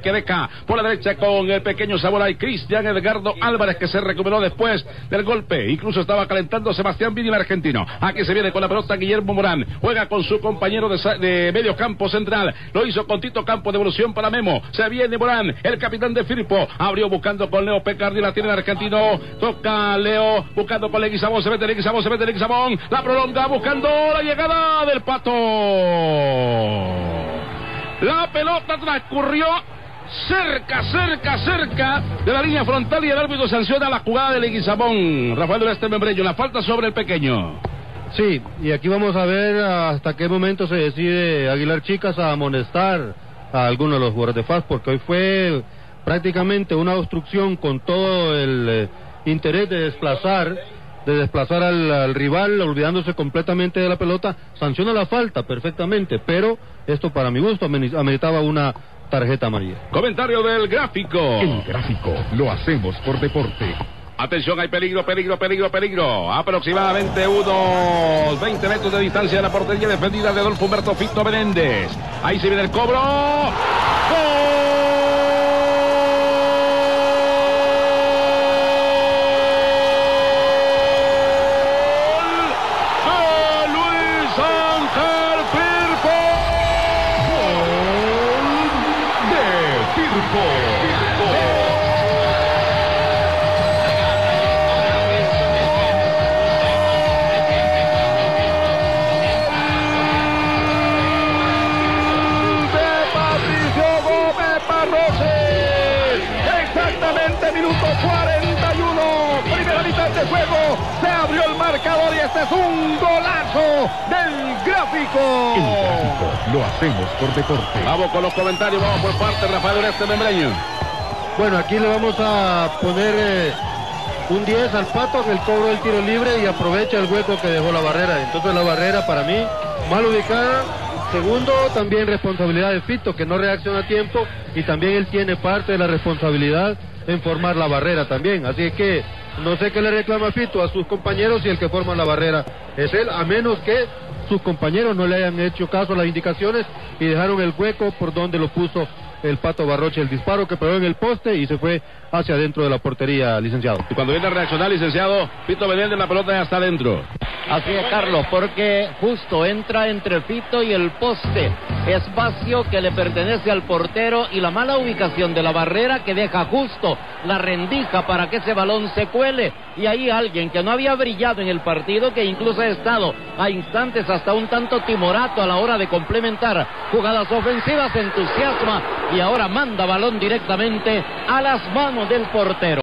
Quedeca por la derecha con el pequeño Saboray Cristian Edgardo Álvarez que se recuperó después del golpe. Incluso estaba calentando Sebastián Vini, argentino. Aquí se viene con la pelota Guillermo Morán. Juega con su compañero de, medio campo central. Lo hizo con Tito Campo, devolución para Memo. Se viene Morán, el capitán de Firpo. Abrió buscando con Leo Pecardi, la tiene el argentino. Toca Leo, buscando con Leguizamón. Se mete Leguizamón, se mete Leguizamón. La prolonga buscando la llegada del pato. La pelota transcurrió cerca, cerca, cerca de la línea frontal y el árbitro sanciona la jugada de Leguizamón. Rafael Membreño, la falta sobre el pequeño. Sí, y aquí vamos a ver hasta qué momento se decide Aguilar Chicas a amonestar a algunos de los jugadores de FAS, porque hoy fue prácticamente una obstrucción con todo el eh, interés de desplazar de desplazar al, al, rival, olvidándose completamente de la pelota, sanciona la falta perfectamente, pero esto para mi gusto ameritaba una tarjeta amarilla. Comentario del gráfico. El gráfico lo hacemos por deporte. Atención, hay peligro, peligro, peligro, peligro. Aproximadamente unos 20 metros de distancia de la portería defendida de Adolfo Humberto Fito Menéndez. Ahí se viene el cobro. De juego. Se abrió el marcador y este es un golazo del gráfico. El gráfico lo hacemos por deporte. Vamos con los comentarios. Vamos por parte de Rafael Oreste Membreño. Bueno, aquí le vamos a poner eh, un 10 al Pato que el cobro del tiro libre y aprovecha el hueco que dejó la barrera. Entonces la barrera para mí mal ubicada Segundo, también responsabilidad de Fito, que no reacciona a tiempo y también él tiene parte de la responsabilidad en formar la barrera también. Así que no sé qué le reclama Fito a sus compañeros y el que forma la barrera es él, a menos que sus compañeros no le hayan hecho caso a las indicaciones y dejaron el hueco por donde lo puso el Pato Barroche el disparo que pegó en el poste y se fue hacia adentro de la portería, licenciado. Y cuando viene a reaccionar, licenciado, Fito de la pelota ya está adentro. Así es, Carlos, porque justo entra entre Fito y el poste. Espacio que le pertenece al portero y la mala ubicación de la barrera que deja justo la rendija para que ese balón se cuele. Y ahí alguien que no había brillado en el partido, que incluso ha estado a instantes hasta un tanto timorato a la hora de complementar jugadas ofensivas, entusiasma y ahora manda balón directamente a las manos del portero.